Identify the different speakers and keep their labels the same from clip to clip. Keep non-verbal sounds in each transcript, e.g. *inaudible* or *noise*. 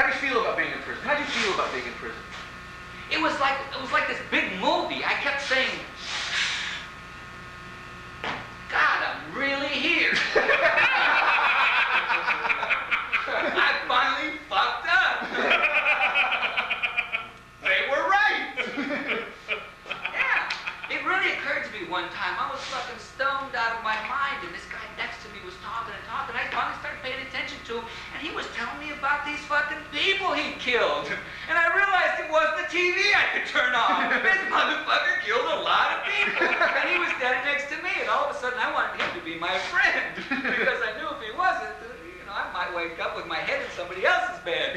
Speaker 1: How do you feel about being in prison? How do you feel about being in prison?
Speaker 2: It was like it was like this big movie. I kept saying, God, I'm really here. *laughs* I finally fucked up.
Speaker 1: They were right.
Speaker 2: Yeah. It really occurred to me one time. I was fucking stoned out of my mind, and this guy next to about these fucking people he killed. And I realized it wasn't the TV I could turn off. This *laughs* motherfucker killed a lot of people. And he was dead next to me, and all of a sudden I wanted him to be my friend. Because I knew if he wasn't, you know, I might wake up with my head in somebody else's bed.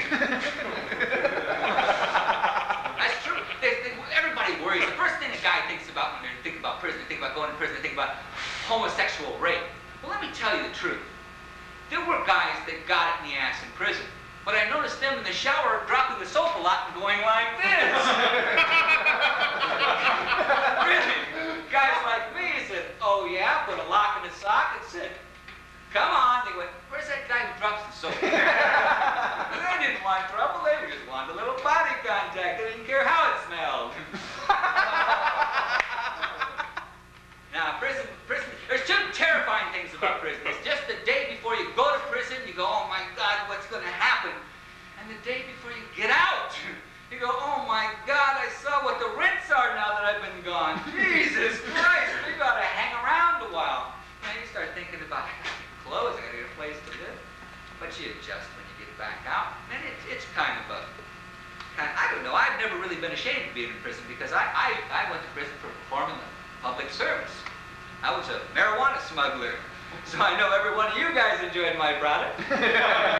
Speaker 2: That's true. They, they, everybody worries. The first thing a guy thinks about when they think about prison, they think about going to prison, they think about homosexual rape. Well, let me tell you the truth. There were guys that got it in the ass in prison. But I noticed them in the shower dropping the soap a lot and going like this. *laughs* really? Guys like me said, oh yeah, put a lock in the sock and said, come on. They went, where's that guy who drops the soap? *laughs* they didn't want trouble. They just wanted a little body contact. They didn't care how it smelled. now, prison, prison, there's two terrifying things about prison. It's just the day before you go to prison, you go, oh my God, what's going to happen? And the day before you get out, *laughs* you go, oh my God, I saw what the rents are now that I've been gone. *laughs* Jesus Christ, we got to hang around a while. And you start thinking about, I got to get clothes, I got to get a place to live. But you adjust when you get back out, and it's, it's kind of a, kind I don't know, I've never really been ashamed of being in prison because I, I, I went to prison for performing the public service. I was a marijuana smuggler, so I know every one of you guys enjoyed my product. *laughs*